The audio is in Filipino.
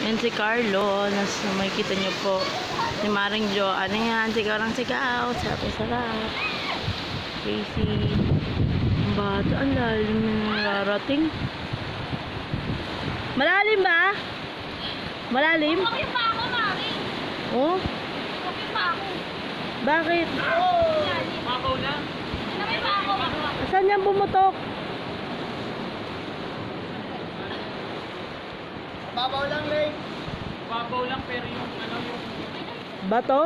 Yan si Carlo. Nas, makikita niyo po. Si Maring Jo. Ano yan? Sigaw ng sigaw. Sarap na sarap. Casey. Ang bata. Ang lalim ng narating. Malalim ba? Malalim? Okay pa ako, Mari. Oh? Okay pa ako. Bakit? Mabaw na. Okay pa ako. Saan yan bumutok? Babaw lang, Lay. Babaw lang pero yung ano yung Bato?